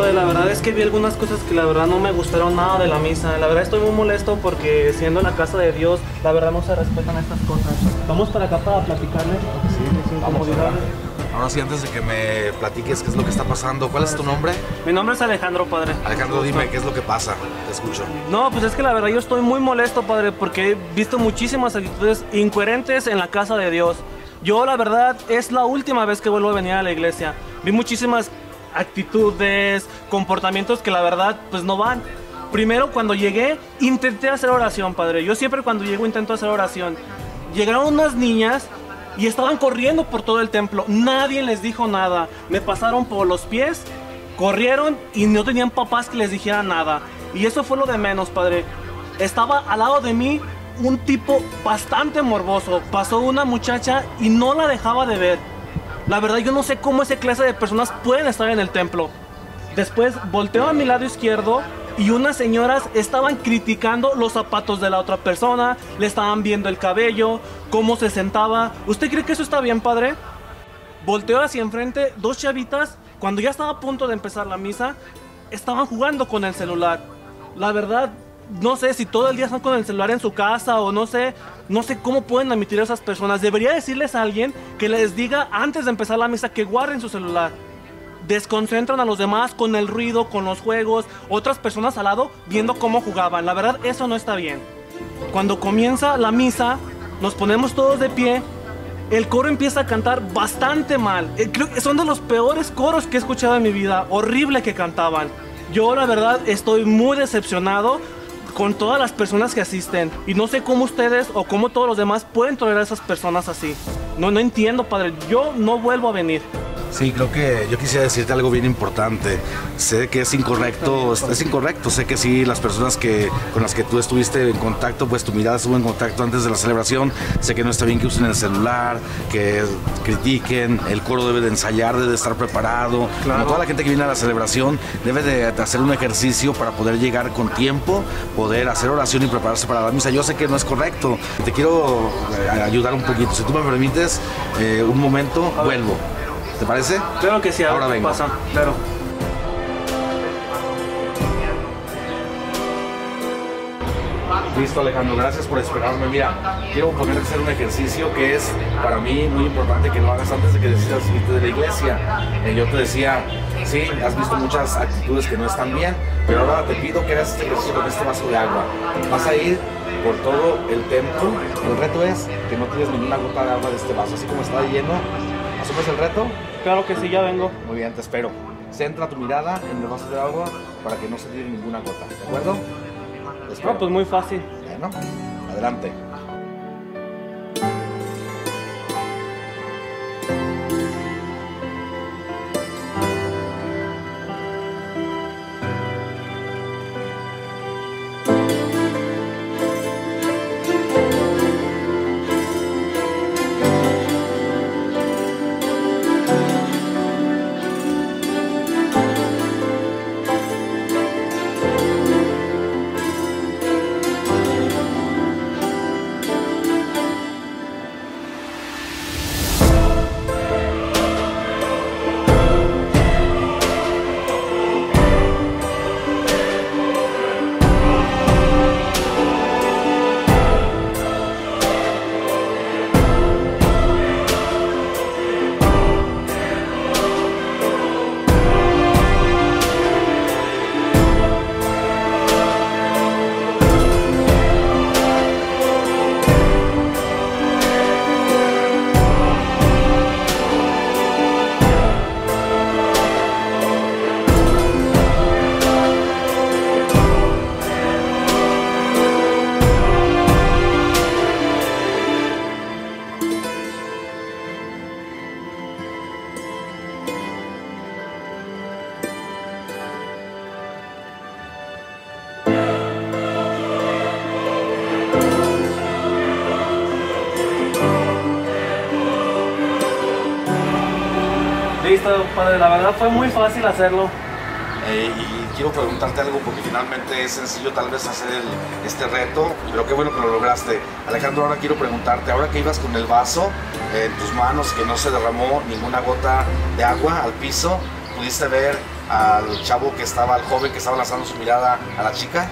Sí, padre, la verdad es que vi algunas cosas que la verdad no me gustaron nada de la misa. La verdad estoy muy molesto porque siendo la casa de Dios, la verdad no se respetan estas cosas. Vamos para acá para platicarle. Sí, sin comodidad. Ahora sí, antes de que me platiques qué es lo que está pasando, ¿cuál es tu nombre? Mi nombre es Alejandro, padre. Alejandro, dime qué es lo que pasa. Te escucho. No, pues es que la verdad yo estoy muy molesto, padre, porque he visto muchísimas actitudes incoherentes en la casa de Dios. Yo, la verdad, es la última vez que vuelvo a venir a la iglesia. Vi muchísimas actitudes, comportamientos que la verdad, pues no van. Primero, cuando llegué, intenté hacer oración, padre. Yo siempre cuando llego intento hacer oración. Llegaron unas niñas y estaban corriendo por todo el templo. Nadie les dijo nada. Me pasaron por los pies, corrieron y no tenían papás que les dijeran nada. Y eso fue lo de menos, padre. Estaba al lado de mí un tipo bastante morboso. Pasó una muchacha y no la dejaba de ver. La verdad yo no sé cómo esa clase de personas pueden estar en el templo. Después volteo a mi lado izquierdo y unas señoras estaban criticando los zapatos de la otra persona, le estaban viendo el cabello, cómo se sentaba. ¿Usted cree que eso está bien, padre? Volteo hacia enfrente, dos chavitas, cuando ya estaba a punto de empezar la misa, estaban jugando con el celular. La verdad, no sé si todo el día están con el celular en su casa o no sé, no sé cómo pueden admitir a esas personas. Debería decirles a alguien que les diga antes de empezar la misa que guarden su celular. Desconcentran a los demás con el ruido, con los juegos, otras personas al lado viendo cómo jugaban. La verdad, eso no está bien. Cuando comienza la misa, nos ponemos todos de pie. El coro empieza a cantar bastante mal. Eh, Creo que son de los peores coros que he escuchado en mi vida. Horrible que cantaban. Yo la verdad estoy muy decepcionado con todas las personas que asisten. Y no sé cómo ustedes o cómo todos los demás pueden tolerar a esas personas así. No, no entiendo, padre. Yo no vuelvo a venir. Sí, creo que yo quisiera decirte algo bien importante. Sé que es incorrecto, es, incorrecto. Sé que sí, las personas que con las que tú estuviste en contacto, pues tu mirada estuvo en contacto antes de la celebración. Sé que no está bien que usen el celular, que critiquen. El coro debe de ensayar, debe de estar preparado. Como toda la gente que viene a la celebración debe de hacer un ejercicio para poder llegar con tiempo, poder hacer oración y prepararse para la misa. Yo sé que no es correcto. Te quiero eh, ayudar un poquito. Si tú me permites, eh, un momento, vuelvo. ¿Te parece? Claro que sí, Ahora ahora vengo. pasa. Claro. Listo Alejandro, gracias por esperarme. Mira, quiero ponerte a hacer un ejercicio que es para mí muy importante que lo hagas antes de que decidas irte de la iglesia. Eh, yo te decía, sí, has visto muchas actitudes que no están bien, pero ahora te pido que hagas este ejercicio con este vaso de agua. Vas a ir por todo el templo. El reto es que no tires ninguna gota de agua de este vaso, así como está lleno. ¿Asumes el reto? Claro que sí, ya vengo. Muy bien, te espero. Centra tu mirada en el vaso de agua para que no se tire ninguna gota, ¿de acuerdo? Te espero. No, pues muy fácil. Bueno, adelante. Padre, la verdad fue muy fácil hacerlo. Eh, y quiero preguntarte algo porque finalmente es sencillo tal vez hacer el- este reto, pero qué bueno que lo lograste. Alejandro, ahora quiero preguntarte, ahora que ibas con el vaso en tus manos, que no se derramó ninguna gota de agua al piso, pudiste ver al chavo que estaba, al joven que estaba lanzando su mirada a la chica?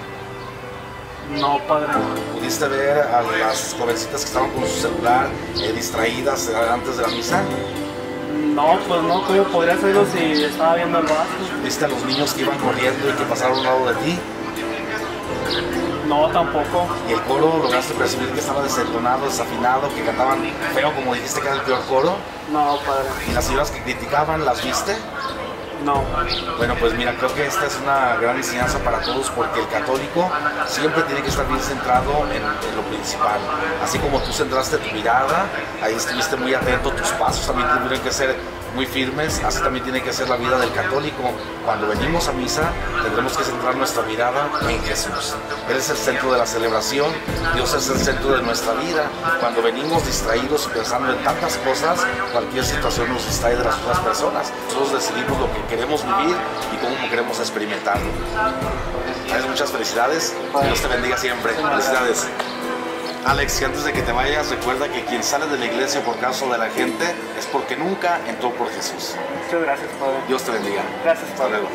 No, padre. ¿Pudiste ver a las jovencitas que estaban con su celular eh, distraídas antes de la misa? No, pues no, ¿cómo podría hacerlo si estaba viendo el vaso? ¿Viste a los niños que iban corriendo y que pasaron a un lado de ti? No, tampoco. ¿Y el coro lograste percibir que estaba desentonado, desafinado, que cantaban feo como dijiste que era el peor coro? No, padre. ¿Y las señoras que criticaban, las viste? No. Bueno, pues mira, creo que esta es una gran enseñanza para todos porque el católico siempre tiene que estar bien centrado en, lo principal. Así como tú centraste tu mirada, ahí estuviste muy atento, tus pasos también tendrían que ser muy firmes, así también tiene que ser la vida del católico. Cuando venimos a misa, tendremos que centrar nuestra mirada en Jesús. Él es el centro de la celebración, Dios es el centro de nuestra vida. Cuando venimos distraídos y pensando en tantas cosas, cualquier situación nos distrae de las otras personas. Nosotros decidimos lo que queremos vivir y cómo queremos experimentarlo. Muchas felicidades, Dios te bendiga siempre. Felicidades. Alex, y antes de que te vayas, recuerda que quien sale de la iglesia por causa de la gente es porque nunca entró por Jesús. Muchas gracias, Padre. Dios te bendiga. Gracias, Hasta Padre. luego.